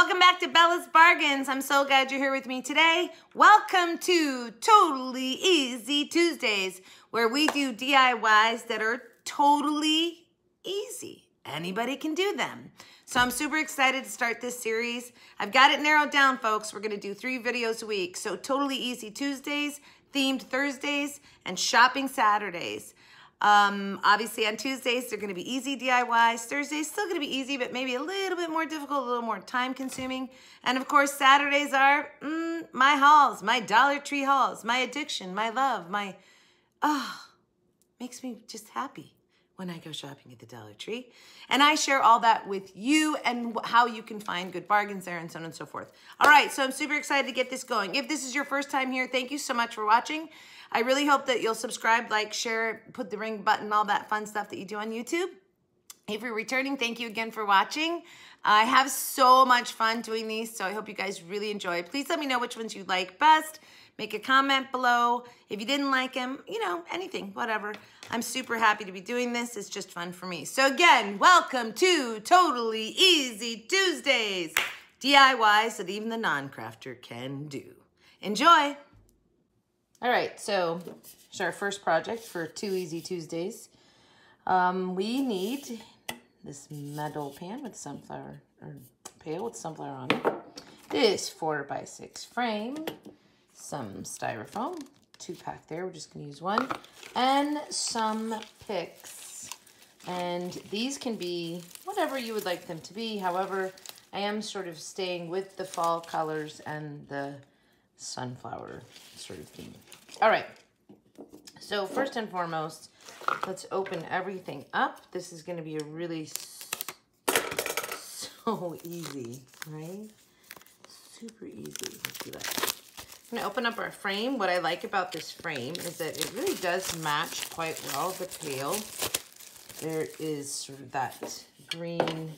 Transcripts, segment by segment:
Welcome back to Bella's Bargains. I'm so glad you're here with me today. Welcome to Totally Easy Tuesdays, where we do DIYs that are totally easy. Anybody can do them. So I'm super excited to start this series. I've got it narrowed down, folks. We're going to do three videos a week. So Totally Easy Tuesdays, themed Thursdays, and shopping Saturdays. Um, obviously on Tuesdays, they're gonna be easy DIYs. Thursdays, still gonna be easy, but maybe a little bit more difficult, a little more time consuming. And of course, Saturdays are mm, my hauls, my Dollar Tree hauls, my addiction, my love, my, oh, makes me just happy when I go shopping at the Dollar Tree. And I share all that with you and how you can find good bargains there and so on and so forth. All right, so I'm super excited to get this going. If this is your first time here, thank you so much for watching. I really hope that you'll subscribe, like, share, put the ring button, all that fun stuff that you do on YouTube. If you're returning, thank you again for watching. I have so much fun doing these, so I hope you guys really enjoy. Please let me know which ones you like best. Make a comment below. If you didn't like them, you know, anything, whatever. I'm super happy to be doing this. It's just fun for me. So again, welcome to Totally Easy Tuesdays. DIYs that even the non-crafter can do. Enjoy! All right, so it's our first project for Totally Easy Tuesdays. Um, we need this metal pan with sunflower, or pail with sunflower on it. This four by six frame, some styrofoam, two pack there, we're just gonna use one, and some picks. And these can be whatever you would like them to be. However, I am sort of staying with the fall colors and the sunflower sort of theme. All right. So first and foremost, let's open everything up. This is going to be a really so easy, right? Super easy. Let's do that. I'm going to open up our frame. What I like about this frame is that it really does match quite well the pail. There is sort of that green,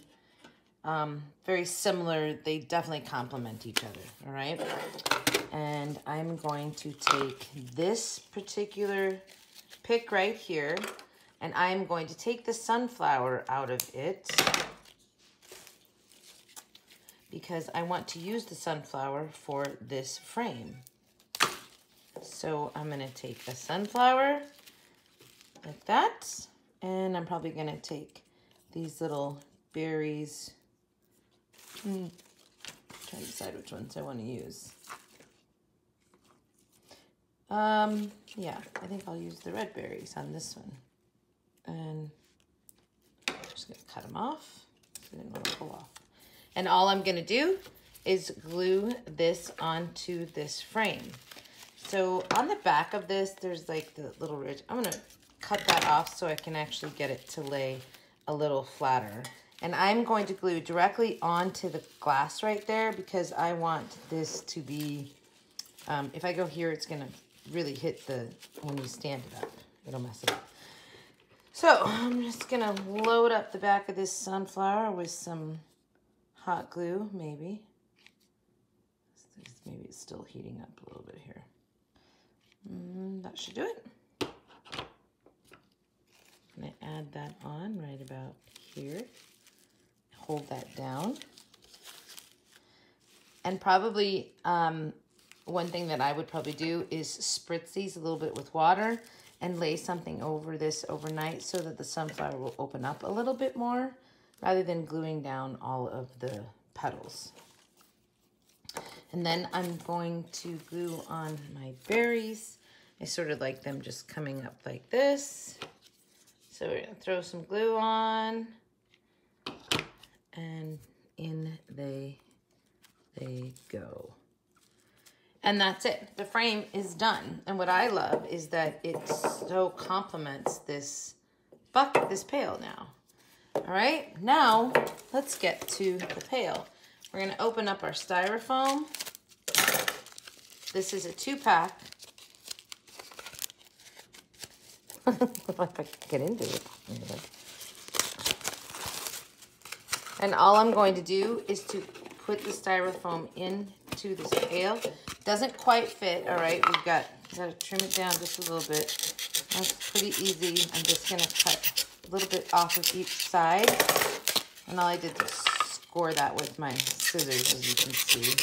um, very similar. They definitely complement each other, all right? And I'm going to take this particular pick right here and I'm going to take the sunflower out of it because I want to use the sunflower for this frame. So I'm gonna take a sunflower like that and I'm probably gonna take these little berries. Hmm. Try to decide which ones I want to use. Um, yeah, I think I'll use the red berries on this one. And I'm just gonna cut them off. Don't pull off. And all I'm gonna do is glue this onto this frame. So on the back of this, there's like the little ridge. I'm gonna cut that off so I can actually get it to lay a little flatter. And I'm going to glue directly onto the glass right there because I want this to be, um, if I go here, it's gonna really hit the, when you stand it up, it'll mess it up. So I'm just gonna load up the back of this sunflower with some hot glue, maybe. Maybe it's still heating up a little bit here. Mm, that should do it. I'm gonna add that on right about here. Hold that down. And probably um, one thing that I would probably do is spritz these a little bit with water and lay something over this overnight so that the sunflower will open up a little bit more rather than gluing down all of the petals. And then I'm going to glue on my berries. I sort of like them just coming up like this. So we're gonna throw some glue on and in they, they go. And that's it. The frame is done. And what I love is that it so complements this bucket, this pail now. All right, now let's get to the pail. We're gonna open up our styrofoam. This is a two pack. if I can get into it. And all I'm going to do is to put the styrofoam into this pail doesn't quite fit, all right? We've got, got to trim it down just a little bit. That's pretty easy. I'm just going to cut a little bit off of each side. And all I did was score that with my scissors, as you can see.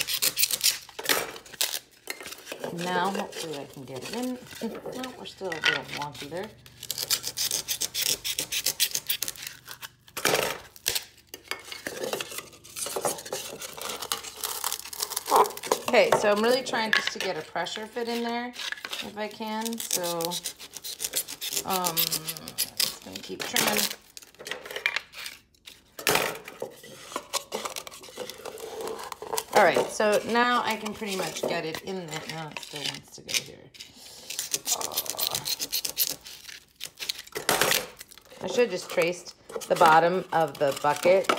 Now, hopefully I can get it in. No, we're still a little wonky there. Okay, so I'm really trying just to get a pressure fit in there if I can. So, um, just gonna keep trimming. All right, so now I can pretty much get it in there. No, it still wants to go here. I should have just traced the bottom of the bucket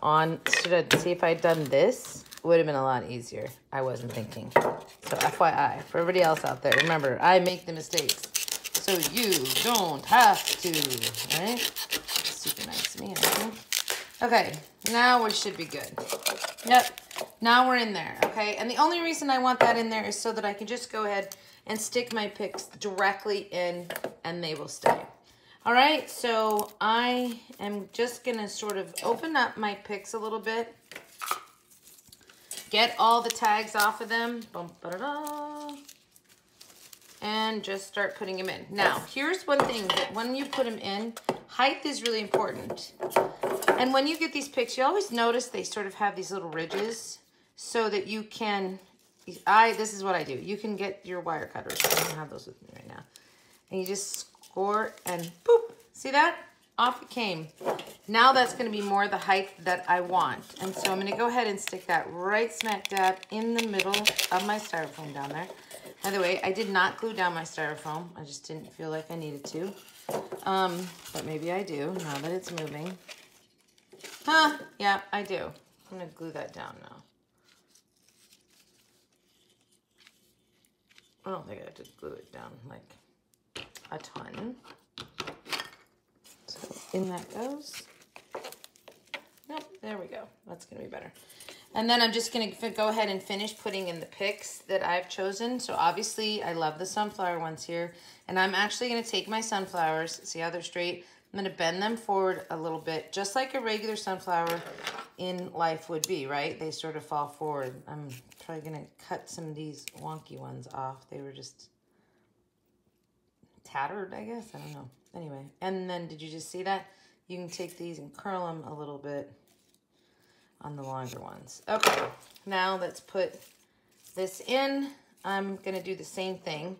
on, should I see if I'd done this? Would have been a lot easier. I wasn't thinking. So FYI, for everybody else out there, remember, I make the mistakes. So you don't have to, right? Super nice me. Okay, now we should be good. Yep, now we're in there, okay? And the only reason I want that in there is so that I can just go ahead and stick my picks directly in and they will stay. All right, so I am just gonna sort of open up my picks a little bit Get all the tags off of them. And just start putting them in. Now, here's one thing that when you put them in, height is really important. And when you get these picks, you always notice they sort of have these little ridges so that you can, I, this is what I do. You can get your wire cutters. I don't have those with me right now. And you just score and boop. See that? Off it came. Now that's gonna be more the height that I want. And so I'm gonna go ahead and stick that right smack dab in the middle of my styrofoam down there. By the way, I did not glue down my styrofoam. I just didn't feel like I needed to. Um, but maybe I do now that it's moving. Huh, yeah, I do. I'm gonna glue that down now. I don't think I have to glue it down like a ton in that goes. Nope, there we go. That's gonna be better. And then I'm just gonna go ahead and finish putting in the picks that I've chosen. So obviously I love the sunflower ones here. And I'm actually gonna take my sunflowers, see how they're straight? I'm gonna bend them forward a little bit, just like a regular sunflower in life would be, right? They sort of fall forward. I'm probably gonna cut some of these wonky ones off. They were just tattered, I guess, I don't know. Anyway, and then did you just see that? You can take these and curl them a little bit on the longer ones. Okay, now let's put this in. I'm gonna do the same thing.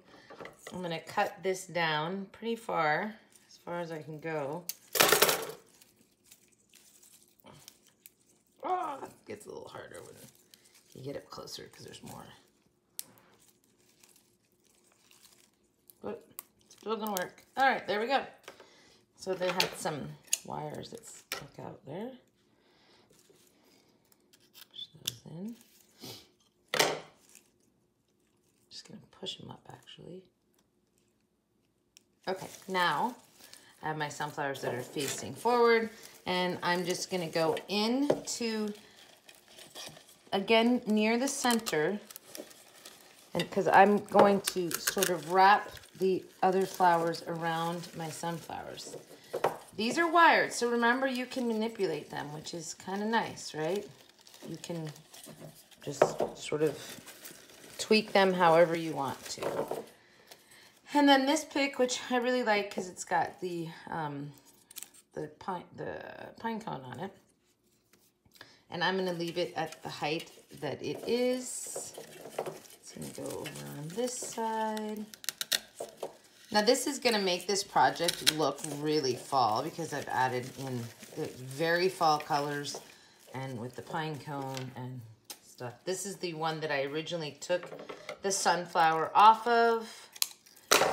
I'm gonna cut this down pretty far, as far as I can go. Oh, it gets a little harder when you get up closer because there's more. But Still gonna work. All right, there we go. So they had some wires that stuck out there. Push those in. Just gonna push them up actually. Okay, now I have my sunflowers that are facing forward and I'm just gonna go into, again, near the center and because I'm going to sort of wrap the other flowers around my sunflowers. These are wired, so remember you can manipulate them, which is kind of nice, right? You can just sort of tweak them however you want to. And then this pick, which I really like because it's got the um, the pine the pine cone on it. And I'm gonna leave it at the height that it is. It's gonna go over on this side. Now this is gonna make this project look really fall because I've added in the very fall colors and with the pine cone and stuff. This is the one that I originally took the sunflower off of.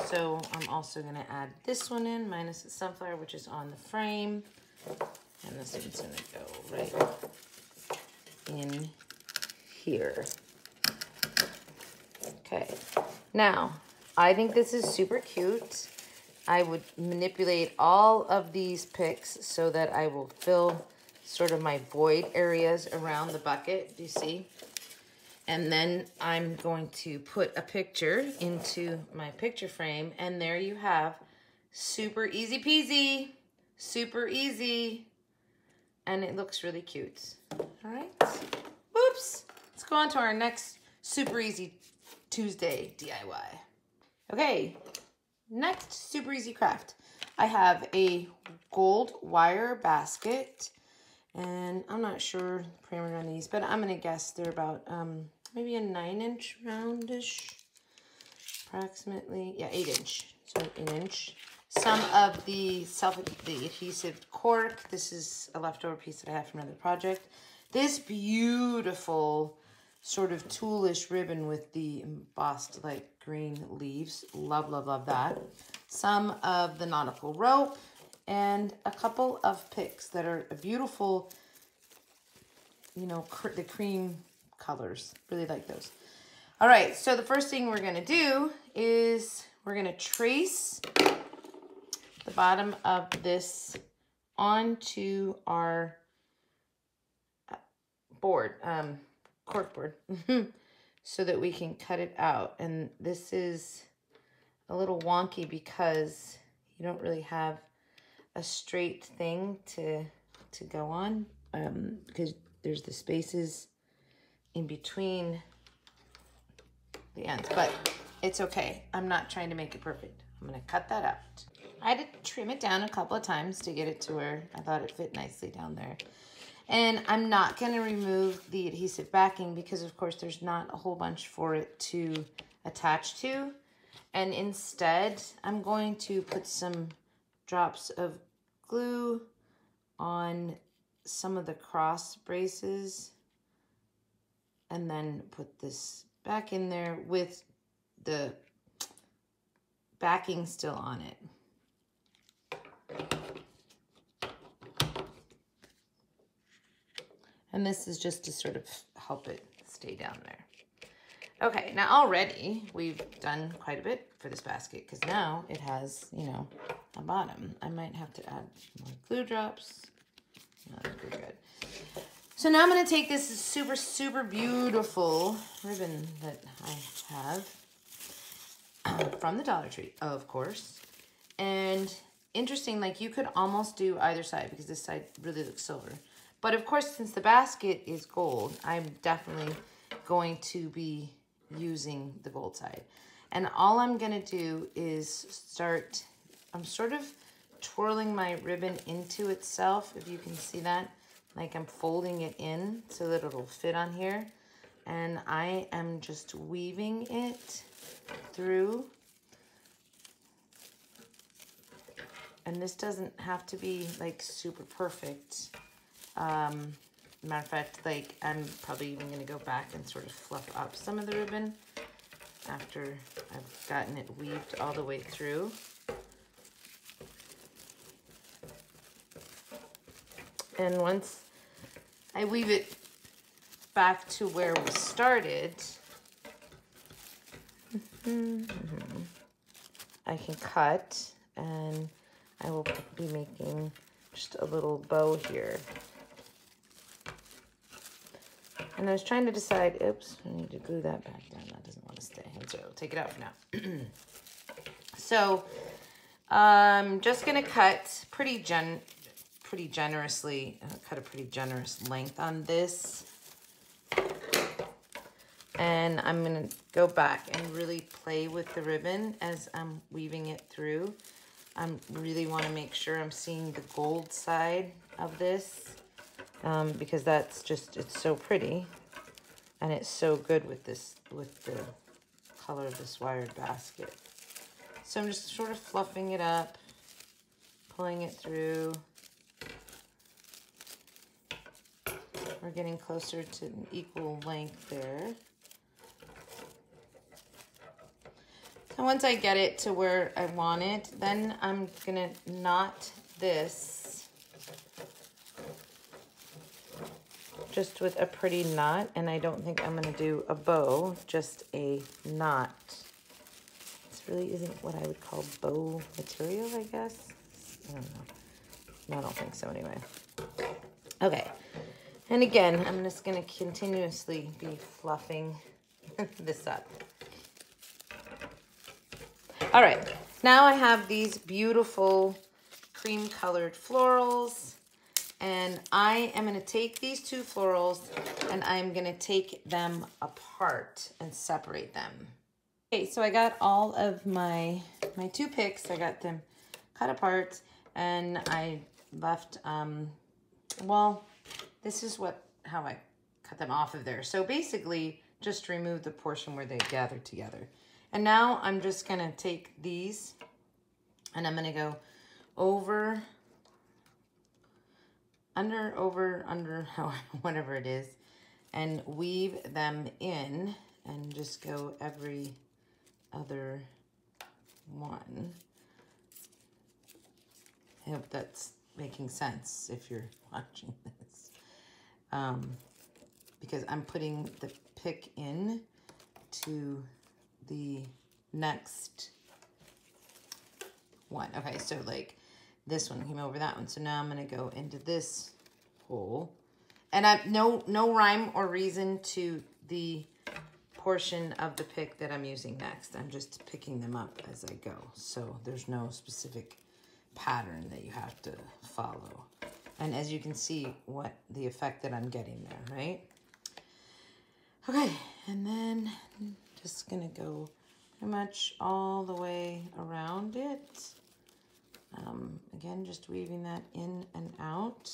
So I'm also gonna add this one in, minus the sunflower, which is on the frame. And this one's gonna go right in here. Okay, now I think this is super cute. I would manipulate all of these picks so that I will fill sort of my void areas around the bucket. Do you see? And then I'm going to put a picture into my picture frame. And there you have super easy peasy, super easy and it looks really cute. All right, whoops. Let's go on to our next super easy Tuesday DIY. Okay, next super easy craft. I have a gold wire basket and I'm not sure the parameter on these, but I'm gonna guess they're about um, maybe a nine inch roundish, approximately, yeah, eight inch, so an inch. Some of the self, the adhesive cork, this is a leftover piece that I have from another project. This beautiful sort of toolish ribbon with the embossed like green leaves. Love, love, love that. Some of the nautical rope and a couple of picks that are a beautiful, you know, cr the cream colors. Really like those. All right, so the first thing we're gonna do is we're gonna trace the bottom of this onto our uh, board. Um, corkboard so that we can cut it out. And this is a little wonky because you don't really have a straight thing to to go on um, because there's the spaces in between the ends, but it's okay. I'm not trying to make it perfect. I'm gonna cut that out. I had to trim it down a couple of times to get it to where I thought it fit nicely down there. And I'm not going to remove the adhesive backing because, of course, there's not a whole bunch for it to attach to. And instead, I'm going to put some drops of glue on some of the cross braces and then put this back in there with the backing still on it. And this is just to sort of help it stay down there. Okay, now already we've done quite a bit for this basket because now it has, you know, a bottom. I might have to add more glue drops. No, pretty good. So now I'm going to take this super, super beautiful ribbon that I have from the Dollar Tree, of course. And interesting, like you could almost do either side because this side really looks silver. But of course, since the basket is gold, I'm definitely going to be using the gold side. And all I'm gonna do is start, I'm sort of twirling my ribbon into itself, if you can see that. Like I'm folding it in so that it'll fit on here. And I am just weaving it through. And this doesn't have to be like super perfect. Um, matter of fact, like I'm probably even gonna go back and sort of fluff up some of the ribbon after I've gotten it weaved all the way through. And once I weave it back to where we started, I can cut and I will be making just a little bow here. And I was trying to decide, oops, I need to glue that back down. That doesn't want to stay. So I'll take it out for now. so I'm just going to cut pretty gen pretty generously, uh, cut a pretty generous length on this. And I'm going to go back and really play with the ribbon as I'm weaving it through. I really want to make sure I'm seeing the gold side of this um, because that's just, it's so pretty. And it's so good with this, with the color of this wired basket. So I'm just sort of fluffing it up, pulling it through. We're getting closer to an equal length there. So once I get it to where I want it, then I'm gonna knot this just with a pretty knot, and I don't think I'm gonna do a bow, just a knot. This really isn't what I would call bow material, I guess. I don't know. I don't think so anyway. Okay, and again, I'm just gonna continuously be fluffing this up. All right, now I have these beautiful cream colored florals And I am gonna take these two florals and I'm gonna take them apart and separate them. Okay, so I got all of my, my two picks. I got them cut apart and I left, um, well, this is what how I cut them off of there. So basically, just remove the portion where they gather together. And now I'm just gonna take these and I'm gonna go over, under, over, under, whatever it is, and weave them in and just go every other one. I hope that's making sense if you're watching this. Um, because I'm putting the pick in to the next one. Okay, so like this one came over that one. So now I'm gonna go into this hole. And I no no rhyme or reason to the portion of the pick that I'm using next. I'm just picking them up as I go. So there's no specific pattern that you have to follow. And as you can see, what the effect that I'm getting there, right? Okay, and then just gonna go pretty much all the way around it. Um, again, just weaving that in and out.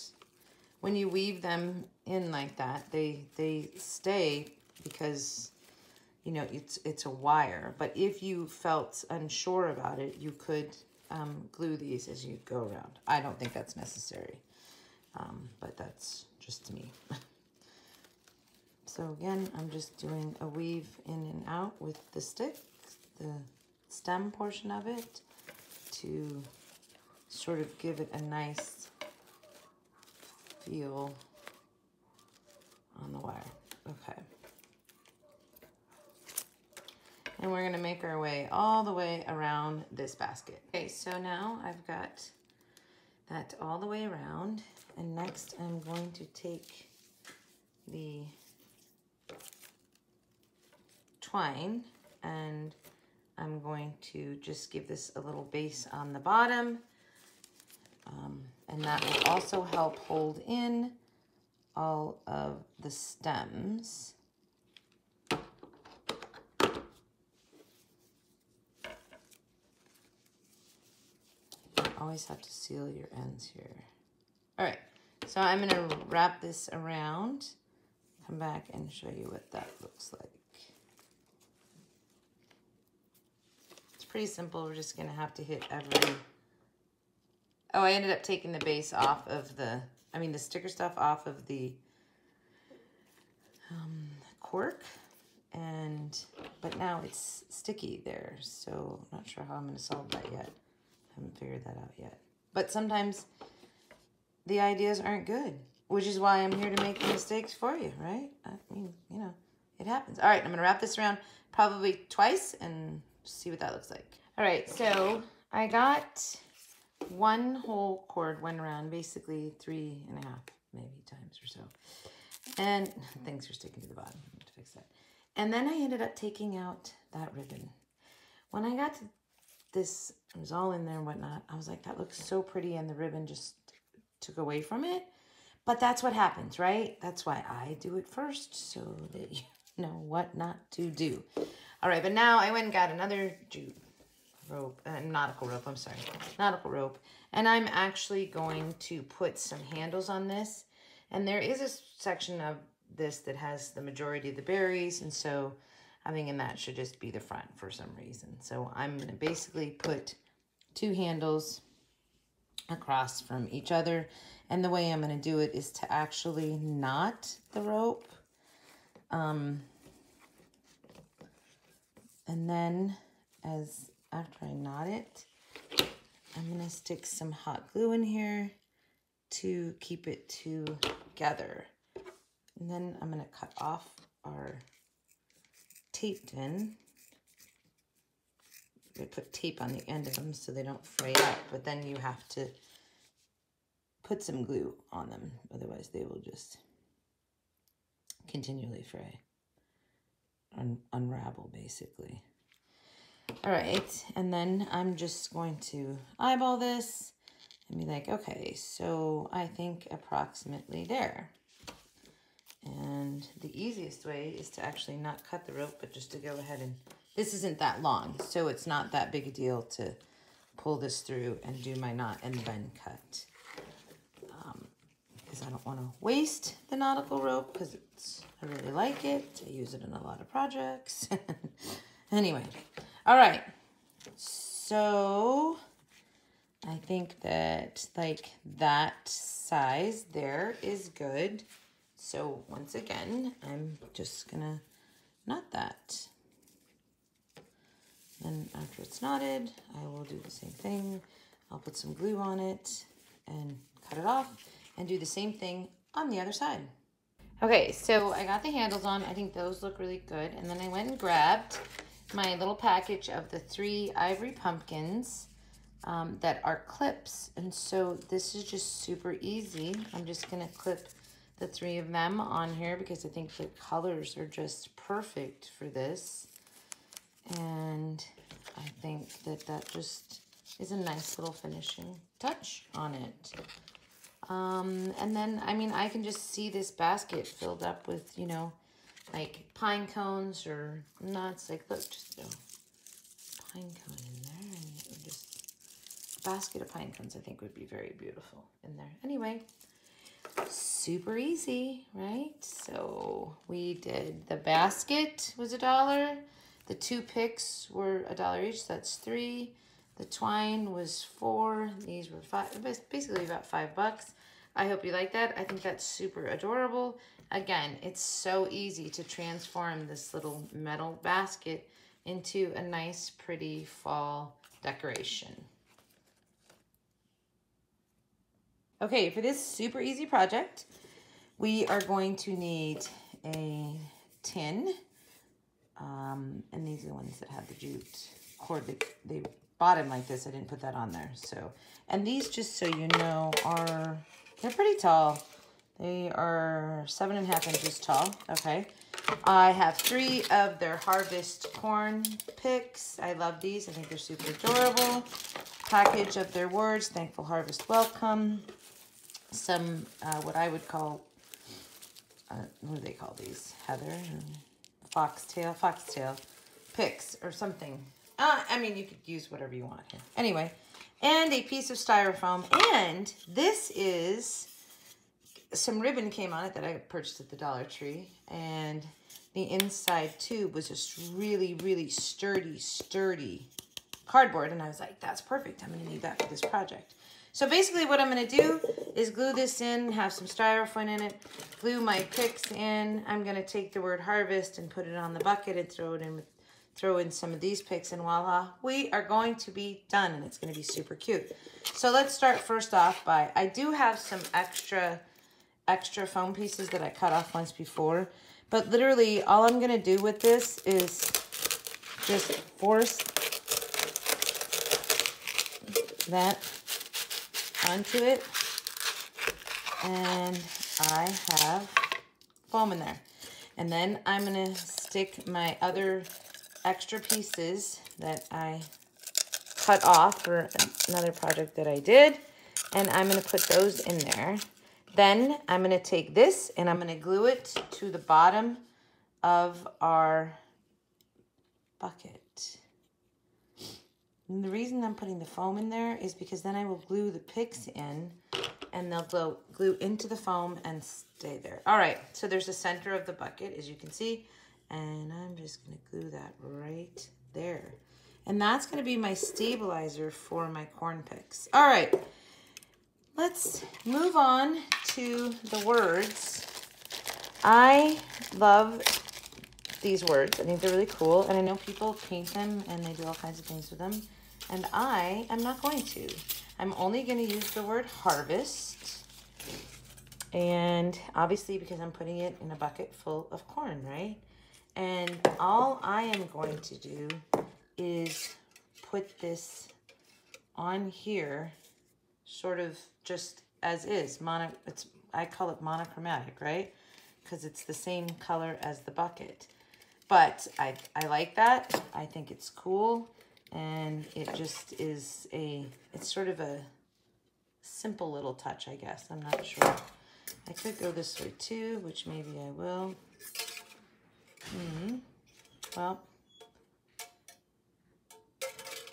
When you weave them in like that, they they stay because you know it's it's a wire. But if you felt unsure about it, you could um, glue these as you go around. I don't think that's necessary, um, but that's just to me. so again, I'm just doing a weave in and out with the stick, the stem portion of it, to sort of give it a nice feel on the wire. Okay. And we're gonna make our way all the way around this basket. Okay, so now I've got that all the way around. And next I'm going to take the twine and I'm going to just give this a little base on the bottom. Um, and that will also help hold in all of the stems. always have to seal your ends here. All right, so I'm gonna wrap this around, come back and show you what that looks like. It's pretty simple. We're just gonna have to hit every, oh, I ended up taking the base off of the, I mean the sticker stuff off of the um, cork and, but now it's sticky there. So I'm not sure how I'm gonna solve that yet. Haven't figured that out yet. But sometimes the ideas aren't good, which is why I'm here to make the mistakes for you, right? I mean, you know, it happens. All right, I'm gonna wrap this around probably twice and see what that looks like. All right, so I got one whole cord went around basically three and a half maybe times or so. And things are sticking to the bottom. To fix that. And then I ended up taking out that ribbon. When I got to this it was all in there and whatnot. I was like, that looks so pretty, and the ribbon just took away from it. But that's what happens, right? That's why I do it first, so that you know what not to do. All right, but now I went and got another jute rope, uh, nautical rope, I'm sorry, nautical rope. And I'm actually going to put some handles on this. And there is a section of this that has the majority of the berries, and so I'm thinking that should just be the front for some reason. So I'm going to basically put two handles across from each other. And the way I'm going to do it is to actually knot the rope. Um, and then as after I knot it, I'm going to stick some hot glue in here to keep it together. And then I'm going to cut off our taped in. We put tape on the end of them so they don't fray up, but then you have to put some glue on them. Otherwise they will just continually fray, Un unravel basically. All right, and then I'm just going to eyeball this and be like, okay, so I think approximately there. And the easiest way is to actually not cut the rope, but just to go ahead and, this isn't that long, so it's not that big a deal to pull this through and do my knot and then cut. Because um, I don't want to waste the nautical rope because it's I really like it. I use it in a lot of projects. anyway, all right. So I think that like that size there is good. So once again, I'm just gonna knot that. Then after it's knotted, I will do the same thing. I'll put some glue on it and cut it off and do the same thing on the other side. Okay, so I got the handles on. I think those look really good. And then I went and grabbed my little package of the three ivory pumpkins um, that are clips. And so this is just super easy. I'm just gonna clip the three of them on here because I think the colors are just perfect for this. And I think that that just is a nice little finishing touch on it. Um, and then, I mean, I can just see this basket filled up with, you know, like pine cones or nuts. Like, look, just a pine cone in there. And just a basket of pine cones, I think, would be very beautiful in there. Anyway, super easy, right? So we did the basket was a dollar. The two picks were a dollar each. So that's three. The twine was four. These were five, basically about five bucks. I hope you like that. I think that's super adorable. Again, it's so easy to transform this little metal basket into a nice, pretty fall decoration. Okay, for this super easy project, we are going to need a tin. Um, and these are the ones that have the jute cord. They, they bought them like this. I didn't put that on there. So, and these, just so you know, are, they're pretty tall. They are seven and a half inches tall. Okay. I have three of their harvest corn picks. I love these. I think they're super adorable. Package of their words. Thankful harvest welcome. Some, uh, what I would call, uh, what do they call these? Heather, foxtail, foxtail picks or something. Uh, I mean, you could use whatever you want here. Anyway, and a piece of styrofoam. And this is some ribbon came on it that I purchased at the Dollar Tree. And the inside tube was just really, really sturdy, sturdy cardboard. And I was like, that's perfect. I'm going to need that for this project. So basically what I'm going to do is glue this in, have some styrofoam in it, glue my picks in. I'm going to take the word harvest and put it on the bucket and throw it in throw in some of these picks and voila, we are going to be done and it's going to be super cute. So let's start first off by, I do have some extra extra foam pieces that I cut off once before. But literally, all I'm going to do with this is just force that onto it. And I have foam in there. And then I'm going to stick my other extra pieces that I cut off for another project that I did. And I'm going to put those in there. Then I'm going to take this and I'm going to glue it to the bottom of our bucket. And the reason I'm putting the foam in there is because then I will glue the picks in and they'll glue, glue into the foam and stay there. All right, so there's the center of the bucket, as you can see, and I'm just gonna glue that right there. And that's gonna be my stabilizer for my corn picks. All right, let's move on to the words. I love these words. I think they're really cool. And I know people paint them and they do all kinds of things with them. And I am not going to. I'm only going to use the word harvest. And obviously because I'm putting it in a bucket full of corn, right? And all I am going to do is put this on here sort of just as is. Mono, it's I call it monochromatic, right? Because it's the same color as the bucket. But I, I like that. I think it's cool. And it just is a, it's sort of a simple little touch, I guess. I'm not sure. I could go this way too, which maybe I will. Hmm. Well,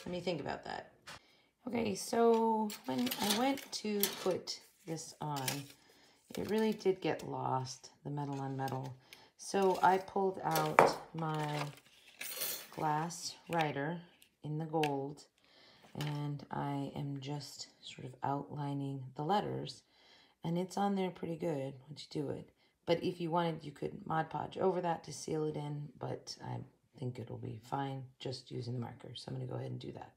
let me think about that. Okay, so when I went to put this on, it really did get lost, the metal on metal. So I pulled out my glass writer in the gold and I am just sort of outlining the letters and it's on there pretty good once you do it. But if you wanted, you could Mod Podge over that to seal it in, but I think it'll be fine just using the marker. So I'm going to go ahead and do that.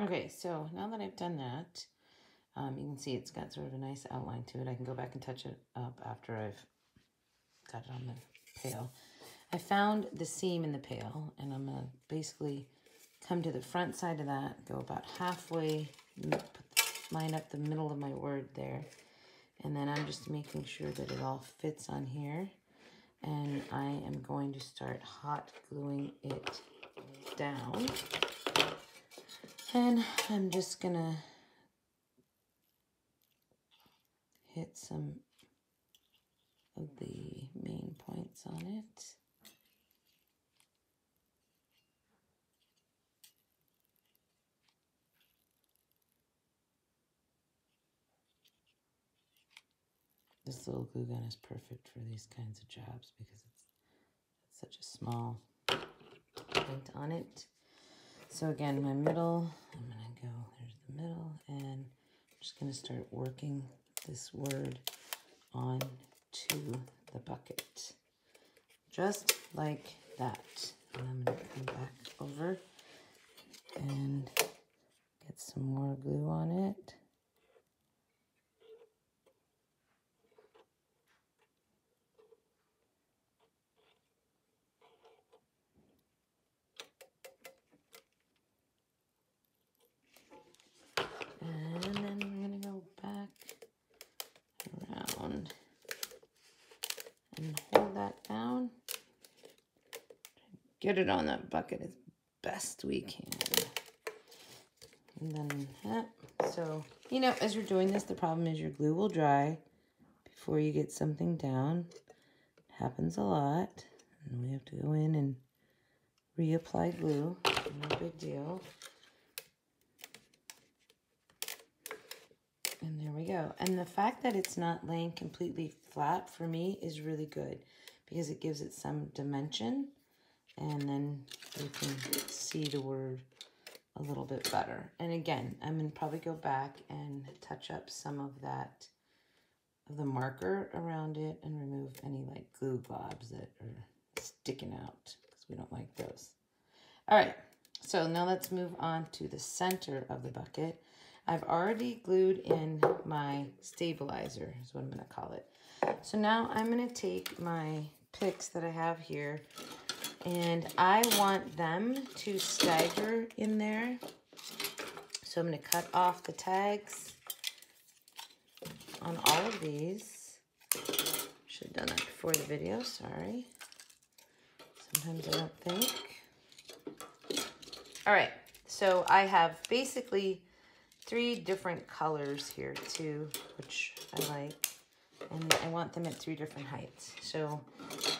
Okay, so now that I've done that, um, you can see it's got sort of a nice outline to it. I can go back and touch it up after I've got it on the pail. I found the seam in the pail, and I'm going to basically come to the front side of that, go about halfway, line up the middle of my word there, and then I'm just making sure that it all fits on here. And I am going to start hot gluing it down. And I'm just gonna hit some of the main points on it. This little glue gun is perfect for these kinds of jobs because it's, it's such a small point on it. So again, my middle, I'm going to go, there's the middle, and I'm just going to start working this word on to the bucket. Just like that. And I'm going to come back over and get some more glue on it. Get it on that bucket as best we can. And then, yeah, so, you know, as you're doing this, the problem is your glue will dry before you get something down. It happens a lot. And we have to go in and reapply glue. No big deal. And there we go. And the fact that it's not laying completely flat for me is really good because it gives it some dimension and then you can see the word a little bit better. And again, I'm going to probably go back and touch up some of that, of the marker around it and remove any like glue globs that are sticking out because we don't like those. All right, so now let's move on to the center of the bucket. I've already glued in my stabilizer is what I'm going to call it. So now I'm going to take my picks that I have here and I want them to stagger in there. So I'm going to cut off the tags on all of these. Should have done that before the video, sorry. Sometimes I don't think. All right, so I have basically three different colors here too, which I like. And I want them at three different heights. So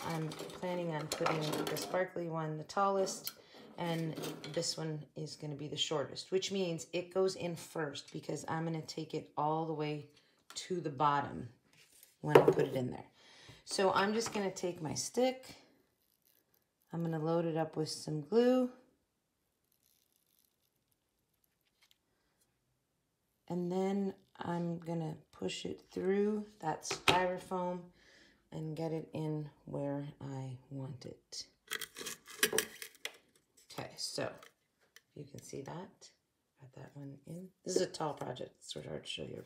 I'm planning on putting the sparkly one the tallest and this one is going to be the shortest, which means it goes in first because I'm going to take it all the way to the bottom when I put it in there. So I'm just going to take my stick. I'm going to load it up with some glue. And then I'm going to push it through that styrofoam and get it in where I want it. Okay, so you can see that. Got that one in. This is a tall project. It's sort of hard to show you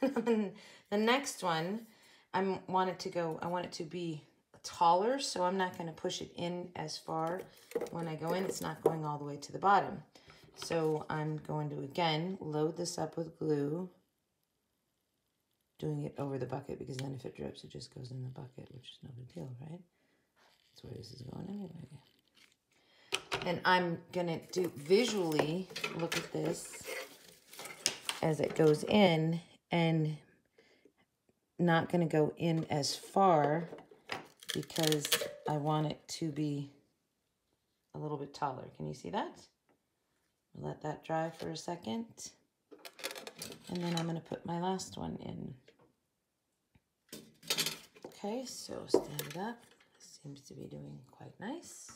everything. the next one, I want it to go, I want it to be taller, so I'm not going to push it in as far. When I go in, it's not going all the way to the bottom. So I'm going to, again, load this up with glue doing it over the bucket because then if it drips, it just goes in the bucket, which is no big deal, right? That's where this is going anyway. And I'm going to do visually look at this as it goes in and not going to go in as far because I want it to be a little bit taller. Can you see that? Let that dry for a second. And then I'm going to put my last one in. Okay, so stand it up. Seems to be doing quite nice.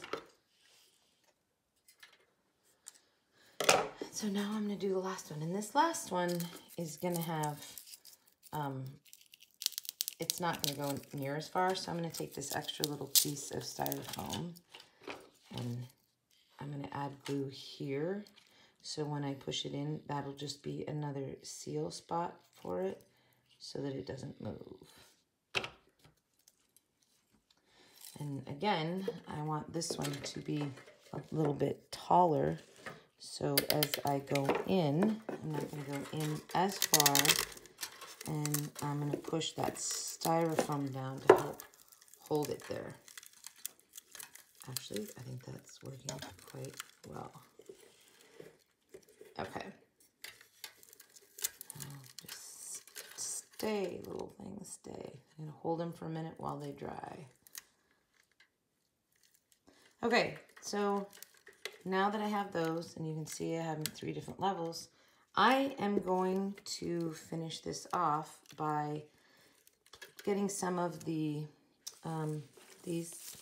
So now I'm going to do the last one. And this last one is going to have, um, it's not going to go near as far. So I'm going to take this extra little piece of styrofoam and I'm going to add glue here. So when I push it in, that'll just be another seal spot for it so that it doesn't move. And again, I want this one to be a little bit taller. So as I go in, I'm not going to go in as far. And I'm going to push that styrofoam down to help hold it there. Actually, I think that's working quite well. Okay. Just stay, little things, stay. I'm going to hold them for a minute while they dry. Okay, so now that I have those, and you can see I have three different levels, I am going to finish this off by getting some of the, um, these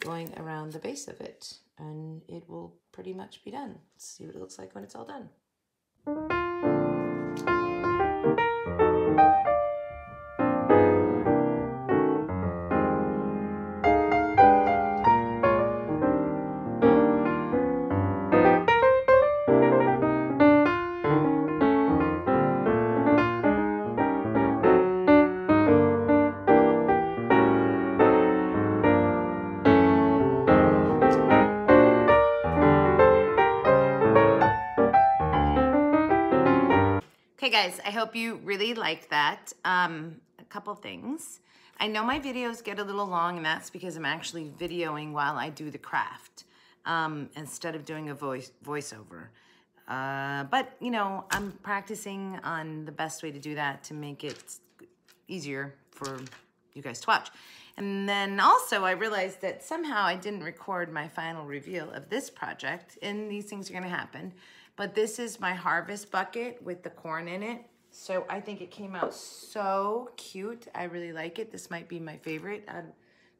going around the base of it and it will pretty much be done. Let's see what it looks like when it's all done. Okay guys, I hope you really liked that. Um, a couple things. I know my videos get a little long and that's because I'm actually videoing while I do the craft um, instead of doing a voice voiceover. Uh, but, you know, I'm practicing on the best way to do that to make it easier for you guys to watch. And then also I realized that somehow I didn't record my final reveal of this project and these things are gonna happen. But this is my harvest bucket with the corn in it. So I think it came out so cute. I really like it. This might be my favorite out of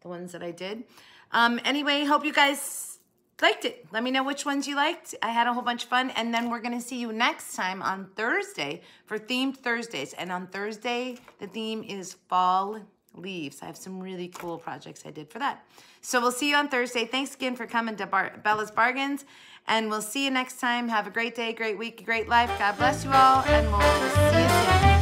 the ones that I did. Um, anyway, hope you guys liked it. Let me know which ones you liked. I had a whole bunch of fun. And then we're going to see you next time on Thursday for Themed Thursdays. And on Thursday, the theme is fall leaves. I have some really cool projects I did for that. So we'll see you on Thursday. Thanks again for coming to Bar Bella's Bargains. And we'll see you next time. Have a great day, great week, great life. God bless you all, and we'll see you soon.